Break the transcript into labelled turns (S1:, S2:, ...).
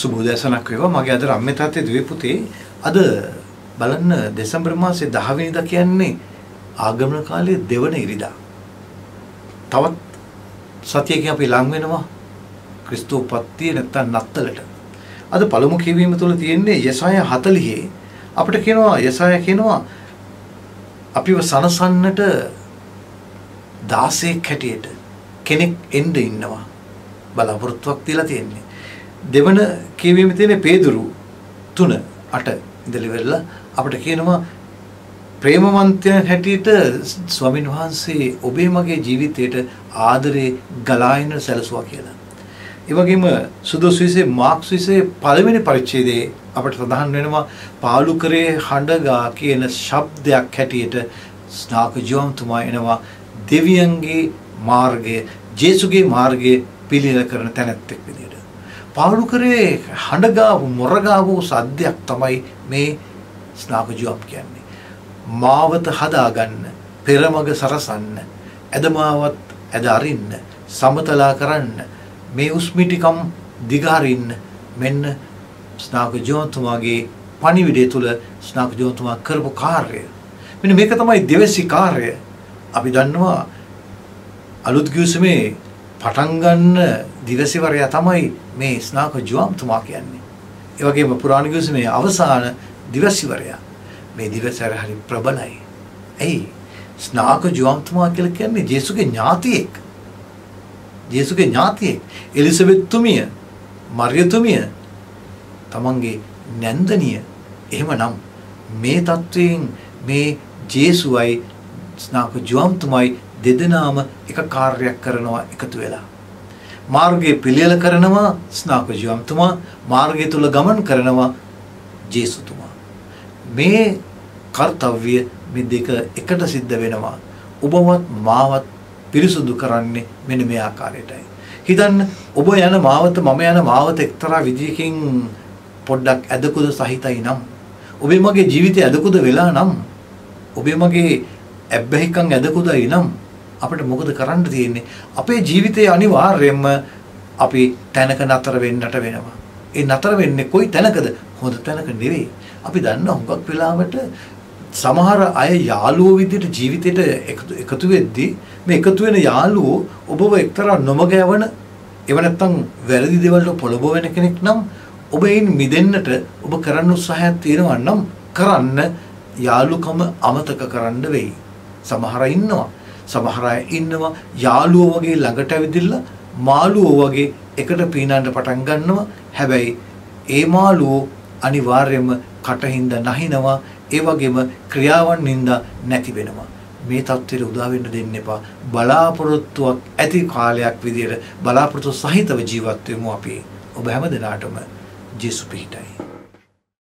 S1: සුබෝදෑසනක් වේවා මගේ අද රම්‍ය තාත්තේ දුවේ පුතේ අද බලන්න දෙසැම්බර් මාසේ 10 වෙනිදා කියන්නේ ආගමන කාලයේ දෙවන ඉරිදා. තවත් සතියකින් අපි ලං වෙනවා ක්‍රිස්තෝපත්තිය නැත්තම් නත්තලට. අද පළමු කියවීම තුළ තියෙන්නේ යසාය 40 අපිට කියනවා යසාය කියනවා අපිව සනසන්නට 16ක් හැටියට කෙනෙක් එන්න ඉන්නවා බලාපොරොත්තුවක් තියලා තියෙන්නේ. දෙවන කියවීමේ තියෙන පේදුරු 3 8 ඉඳලා ඉවරලා අපිට කියනවා ප්‍රේමවන්තයන් හැටියට ස්වාමින් වහන්සේ ඔබේ මගේ ජීවිතයට ආදරේ ගලායන සැලසුවා කියලා. ඒ වගේම සුදොස්විසේ මාක්ස්විසේ පළවෙනි පරිච්ඡේදයේ අපිට සඳහන් වෙනවා පාලු කරේ හඬගා කියන ශබ්දයක් හැටියට ස්නාක ජෝම්තුමා එනවා දෙවියන්ගේ මාර්ගය ජේසුගේ මාර්ගය පිළිල කරන තැනැත්තෙක් විදියට. පාලු කරේ හඬගාව මොරගාව සද්දයක් තමයි මේ ස්නාක ජෝම් කියන්නේ. මාවත හදාගන්න පෙරමග සරසන්න ඇදමාවත් ඇද අරින්න සමතලා කරන්න මේ උස්මිටිකම් දිගහරින්න මෙන්න ස්නාක ජෝන්තුමාගේ පණිවිඩය තුල ස්නාක ජෝන්තුමා කරපු කාර්යය. මෙන්න මේක තමයි දෙවැසි කාර්යය. අපි දන්නවා අලුත් ගිවිසුමේ පටන් ගන්න දිවසිවරයා තමයි මේ ස්නාක ජෝන්තුමා කියන්නේ. ඒ වගේම පුරාණ ගිවිසුමේ අවසාන දිවසිවරයා. මේ දිවසර හරි ප්‍රබලයි. ඇයි? ස්නාක ජෝන්තුමා කියලා කියන්නේ ජේසුගේ ඥාතියෙක්. ජේසුගේ ඥාතියෙක්. එලිසබෙත් තුමිය, මරියතුමිය තමන්ගේ නැන්දනිය එහෙමනම් මේ තත්වයෙන් මේ ජේසුවයි ස්නාක ජුවම්තුමයි දෙදෙනාම එක කාර්යයක් කරනවා එකතු වෙලා. මාර්ගයේ පිළියෙල කරනවා ස්නාක ජුවම්තුමා මාර්ගය තුල ගමන් කරනවා ජේසුතුමා. මේ කාර්යය මේ දෙක එකට සිද්ධ වෙනවා. ඔබවත් මාවත් පිරිසුදු කරන්නේ මෙන්න මේ ආකාරයටයි. හිතන්න ඔබ යන මාවත මම යන මාවත එක්තරා විදියකින් පොඩ්ඩක් ඇදකුද සහිතයි නම් ඔබේ මගේ ජීවිතය ඇදකුද වෙලා නම් ඔබේ මගේ ඇබ්බැහිකම් ඇදකුදයි නම් අපිට මොකද කරන්න තියෙන්නේ? අපේ ජීවිතයේ අනිවාර්යයෙන්ම අපි තැනක නතර වෙන්නට වෙනවා. ඒ නතර වෙන්නේ කොයි තැනකද? හොඳ තැනක නෙවෙයි. අපි දන්න හුඟක් වෙලාවට සමහර අය යාළුවෝ විදිහට ජීවිතේට එකතු වෙද්දී මේ එකතු වෙන යාළුවෝ ඔබව එක්තරා නොමග යවන එව නැත්තම් වැරදි දේවල්ට පොළඹ වෙන කෙනෙක් නම් ඔබ එයින් මිදෙන්නට ඔබ කරන්න උත්සාහයක් තියෙනවා නම් කරන්න. යාළුකම අමතක කරන්න වෙයි. සමහර ඉන්නවා. සමහර අය ඉන්නවා යාළුවෝ වගේ ළඟට ඇවිදිලා මාළුවෝ වගේ එකට පීනන්න පටන් ගන්නවා. හැබැයි ඒ මාළුවෝ අනිවාර්යයෙන්ම කටින්ද නැහිනවා. ඒ වගේම ක්‍රියාවන් නින්දා නැති වෙනවා. මේ தත්ත්වෙට උදා වෙන්න දෙන්න එපා. බලාපොරොත්තුවක් ඇති කාලයක් විදියට බලාපොරොත්තු සහිතව ජීවත් වෙමු අපි. ඔබ හැම දිනාටම ජේසු පිහිටයි.